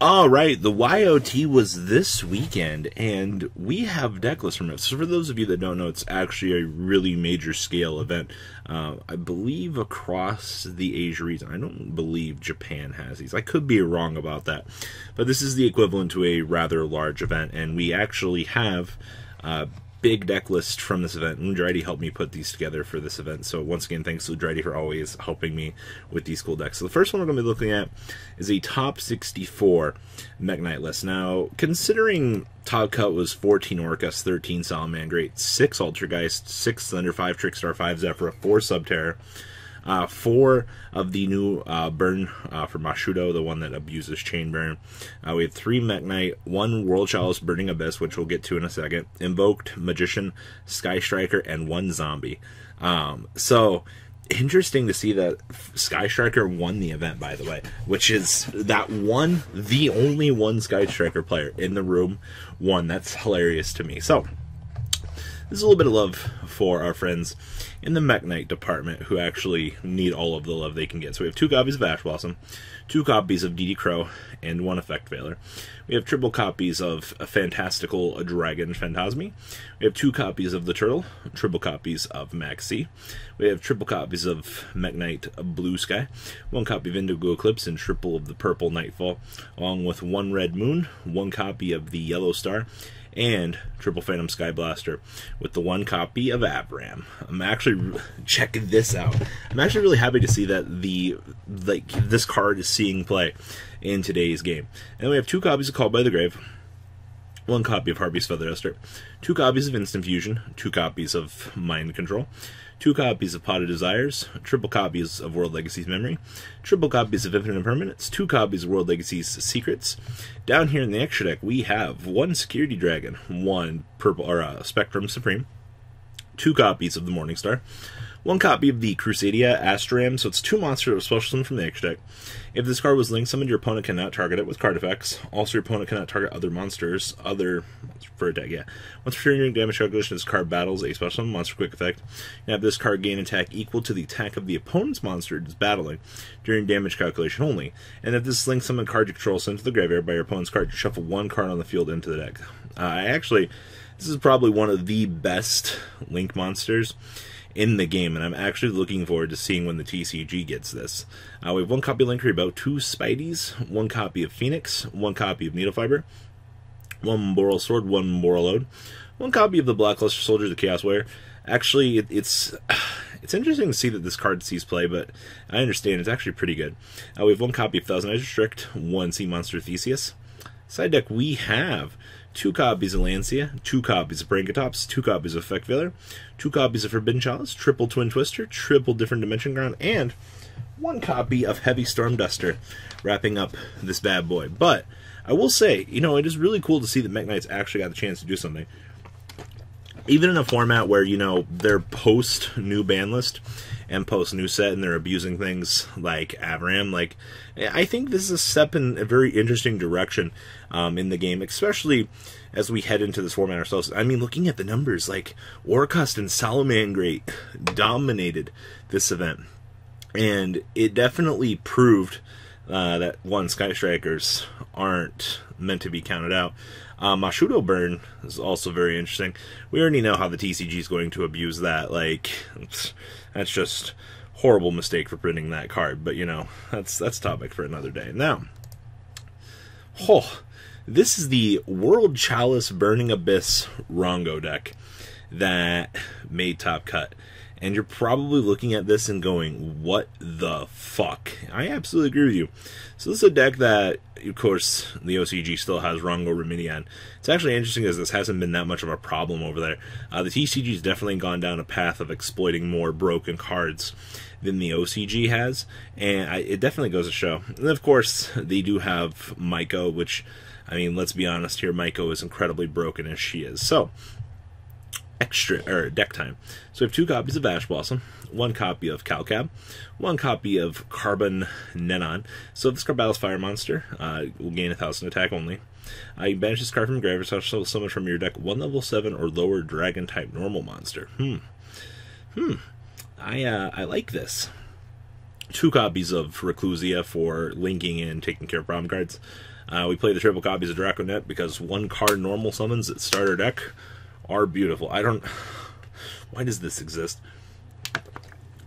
All right, the YOT was this weekend, and we have deck list from it. So, for those of you that don't know, it's actually a really major scale event. Uh, I believe across the Asia region. I don't believe Japan has these. I could be wrong about that, but this is the equivalent to a rather large event, and we actually have. Uh, big deck list from this event. Ludridy helped me put these together for this event. So once again, thanks Ludridy for always helping me with these cool decks. So the first one we're going to be looking at is a top 64 Mekk-Knight list. Now, considering top cut was 14 Orcust, 13 Salamangreat, 6 Altergeist, 6 Thunder, 5 Trickstar, 5 Zephyr, 4 Subterror, uh, four of the new uh, burn uh, for Mashudo, the one that abuses chain burn. Uh, we have three Mekk-Knight, one World Chalice Burning Abyss, which we'll get to in a second, Invoked Magician, Sky Striker, and one Zombie. Um, so interesting to see that Sky Striker won the event, by the way, which is that one, the only one Sky Striker player in the room won. That's hilarious to me. So, this is a little bit of love for our friends in the Mekk-Knight department who actually need all of the love they can get. So we have two copies of Ash Blossom, two copies of DD Crow, and one Effect Veiler. We have triple copies of a Fantastical Dragon Phantazmay. We have two copies of the Turtle, triple copies of Maxi. We have triple copies of Mekk-Knight Blue Sky, one copy of Indigo Eclipse, and triple of the Purple Nightfall, along with one Red Moon, one copy of the Yellow Star, and Triple Phantom Sky Blaster with the one copy of Avram. I'm actually check this out. I'm actually really happy to see that the like this card is seeing play in today's game. And we have two copies of Called by the Grave, one copy of Harpy's Feather Duster, two copies of Instant Fusion, two copies of Mind Control, two copies of Pot of Desires, triple copies of World Legacy's Memory, triple copies of Infinite Impermanence, two copies of World Legacy's Secrets. Down here in the extra deck, we have one Security Dragon, one Purple or uh, Spectrum Supreme, two copies of the Morningstar, one copy of the Crusadia Astram, so it's two monsters of special summon from the extra deck. If this card was link summoned, your opponent cannot target it with card effects. Also, your opponent cannot target other monsters, other for a deck, yeah. Once for your damage calculation, this card battles a special summon monster quick effect. You have this card gain attack equal to the attack of the opponent's monster it is battling during damage calculation only. And if this link summon card you control sent to the graveyard by your opponent's card, you shuffle one card on the field into the deck. Uh, I actually, this is probably one of the best link monsters in the game, and I'm actually looking forward to seeing when the TCG gets this. Uh, we have one copy of Link about two Spideys, one copy of Phoenix, one copy of Needle Fiber, one Borrelsword, one Borreload, one copy of the Blackluster Soldier, the Chaos Warrior. Actually, it, it's it's interesting to see that this card sees play, but I understand it's actually pretty good. Uh, we have one copy of Thousand Eyes Restrict, one Sea Monster Theseus. Side deck, we have two copies of Lancea, two copies of Brancatops, two copies of Effect Veiler, two copies of Forbidden Chalice, triple Twin Twister, triple Different Dimension Ground, and one copy of Heavy Storm Duster, wrapping up this bad boy. But I will say, you know, it is really cool to see that Mekk-Knights actually got the chance to do something. Even in a format where, you know, they're post new ban list and post new set and they're abusing things like Avram, like, I think this is a step in a very interesting direction um, in the game, especially as we head into this format ourselves. I mean, looking at the numbers, like, Orcust and Salamangreat dominated this event. And it definitely proved uh, that one Sky Strikers aren't meant to be counted out. Uh, Mashudo Burn is also very interesting. We already know how the TCG is going to abuse that. Like, that's just horrible mistake for printing that card. But you know, that's that's topic for another day. Now, oh, this is the World Chalice Burning Abyss Rongo deck that made top cut and you're probably looking at this and going, what the fuck? I absolutely agree with you. So this is a deck that, of course, the OCG still has Rongo Remedian. It's actually interesting as this hasn't been that much of a problem over there. Uh, the TCG has definitely gone down a path of exploiting more broken cards than the OCG has, and I, it definitely goes to show. And of course, they do have Maiko, which, I mean, let's be honest here, Maiko is incredibly broken as she is. So, extra or deck time. So we have two copies of Ash Blossom, one copy of Calcab, one copy of Carbon Nenon. So this card battles Fire Monster, uh, will gain a thousand attack only. Uh, you banish this card from graveyard, so summon from your deck one level seven or lower Dragon type normal monster. Hmm, hmm. I uh, I like this. Two copies of Reclusia for linking and taking care of problem cards. Uh, we play the triple copies of Draconet because one card normal summons that start our deck are beautiful. I don't. Why does this exist?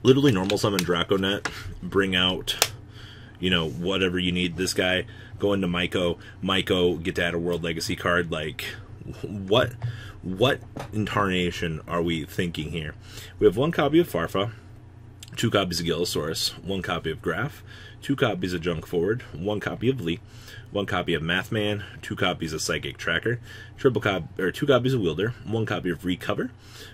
Literally normal summon Draconet, bring out, you know, whatever you need. This guy, go into Maiko, Maiko, get to add a World Legacy card. Like, what, what incarnation are we thinking here? We have one copy of Farfa, two copies of Gilasaurus, one copy of Graph, two copies of Junk Forward, one copy of Lee, one copy of Mathman, two copies of Psychic Tracker, triple cop or two copies of Wielder, one copy of Recover,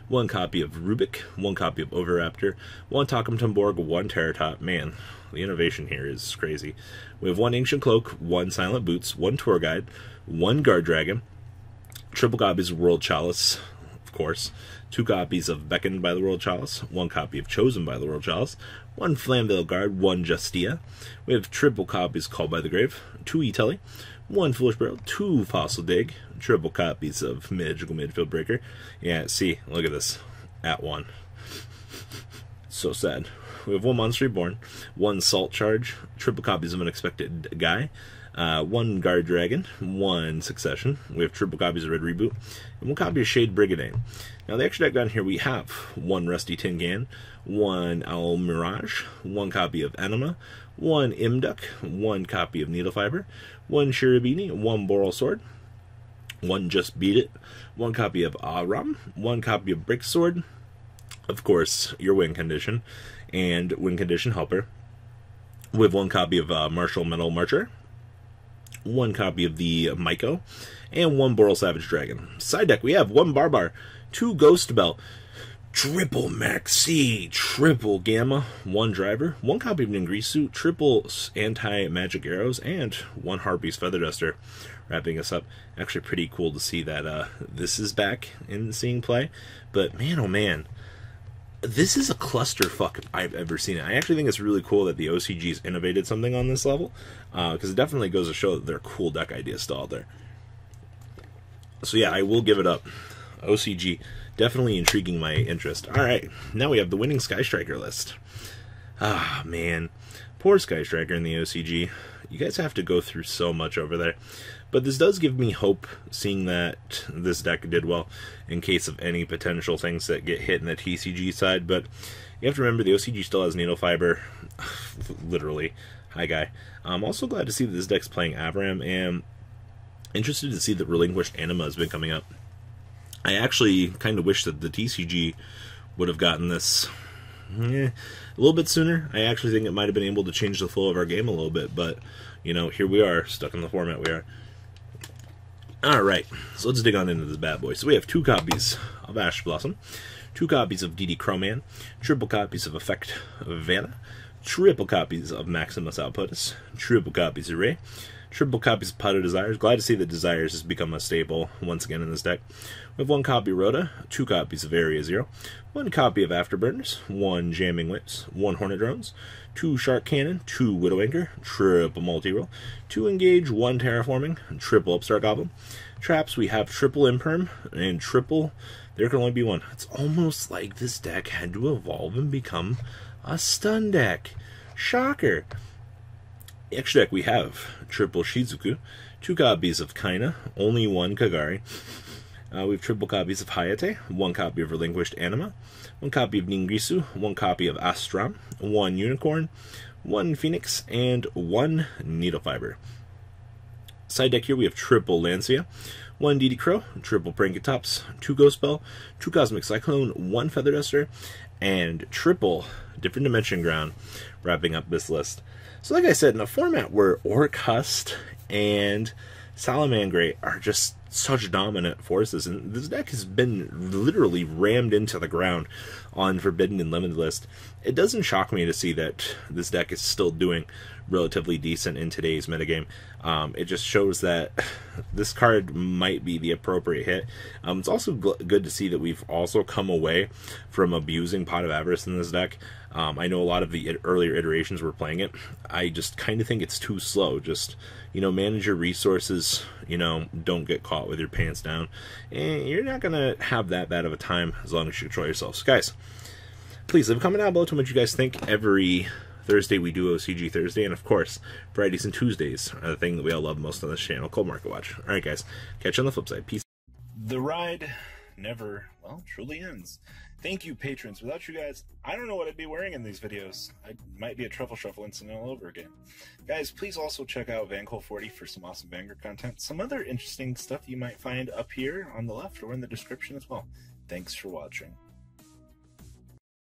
one copy of Rubik, one copy of Overraptor, one Takum Tumborg, one Terratop. Man, the innovation here is crazy. We have one Ancient Cloak, one Silent Boots, one Tour Guide, one Guard Dragon, triple copies of World Chalice, of course, two copies of Beckoned by the World Chalice, one copy of Chosen by the World Chalice, one Flamvell Guard, one Justia. We have triple copies Called by the Grave, two E-Telly, one Foolish Burial, two Fossil Dig, triple copies of Magical Midfield Breaker. Yeah, see, look at this. At one. So sad. We have one Monster Reborn, one Soul Charge, triple copies of Unexpected Guy, uh, one Guard Dragon, one Succession. We have triple copies of Red Reboot, and one copy of Shade Brigandine. Now, the extra deck down here, we have one Rusty Tin Can, one Owl Mirage, one copy of Enema, one Imduk, one copy of Needle Fiber, one Shirabini, one Borrelsword, one Just Beat It, one copy of Aram, one copy of Brick Sword, of course, your win condition, and win condition helper. We have one copy of uh, Martial Metal Marcher, one copy of the Maiko, and one Boral Savage Dragon. Side deck, we have one Barbar, two Ghost Belle, triple Maxi, triple Gamma, one Driver, one copy of Ningirsu, triple Anti Magic Arrows, and one Harpy's Feather Duster. Wrapping us up. Actually, pretty cool to see that uh, this is back in seeing play. But man, oh man, this is a clusterfuck if I've ever seen it. I actually think it's really cool that the OCG's innovated something on this level because uh, it definitely goes to show that there are cool deck ideas still out there. So yeah, I will give it up. OCG definitely intriguing my interest. All right, now we have the winning Sky Striker list. Ah man, poor Sky Striker in the OCG. You guys have to go through so much over there. But this does give me hope, seeing that this deck did well in case of any potential things that get hit in the TCG side. But you have to remember the OCG still has Needle Fiber, literally. Hi, guy. I'm also glad to see that this deck's playing Abram, and interested to see that Relinquished Anima has been coming up. I actually kind of wish that the TCG would have gotten this eh, a little bit sooner. I actually think it might have been able to change the flow of our game a little bit, but you know, here we are, stuck in the format we are. Alright, so let's dig on into this bad boy. So we have two copies of Ash Blossom, two copies of DD Crowman, triple copies of Effect Vanna, triple copies of Maximus Outpotus, triple copies of Ray, triple copies of Pot of Desires. Glad to see that Desires has become a staple once again in this deck. We have one copy of Rhoda, two copies of Area Zero, one copy of Afterburners, one Jamming Whips, one Hornet Drones, two Shark Cannon, two Widow Anchor, triple multirole, two Engage, one Terraforming, triple Upstart Goblin. Traps, we have triple Imperm, and triple, there can only be one. It's almost like this deck had to evolve and become a stun deck. Shocker. Extra deck, we have triple Shizuku, two copies of Kaina, only one Kagari. Uh, we have triple copies of Hayate, one copy of Relinquished Anima, one copy of Ningirsu, one copy of Astram, one Unicorn, one Phoenix, and one Needle Fiber. Side deck here we have triple Lancea, one DD Crow, triple Prankatops, two Ghost Belle, two Cosmic Cyclone, one Feather Duster, and triple Different Dimension Ground, wrapping up this list. So, like I said, in a format where Orcust and Salamangreat are just such dominant forces, and this deck has been literally rammed into the ground on Forbidden and Limited list. It doesn't shock me to see that this deck is still doing relatively decent in today's metagame. Um, it just shows that this card might be the appropriate hit. Um, it's also good to see that we've also come away from abusing Pot of Avarice in this deck. Um, I know a lot of the earlier iterations were playing it. I just kind of think it's too slow. Just, you know, manage your resources, you know, don't get caught with your pants down. And you're not going to have that bad of a time as long as you control yourselves. Guys, please leave a comment down below to what you guys think. Every Thursday we do OCG Thursday, and of course, Fridays and Tuesdays are the thing that we all love most on this channel, Cold Market Watch. All right, guys, catch you on the flip side. Peace. The ride never, well, truly ends. Thank you, patrons. Without you guys, I don't know what I'd be wearing in these videos. I might be a truffle shuffle incident all over again. Guys, please also check out VanCole40 for some awesome Vanguard content. Some other interesting stuff you might find up here on the left or in the description as well. Thanks for watching.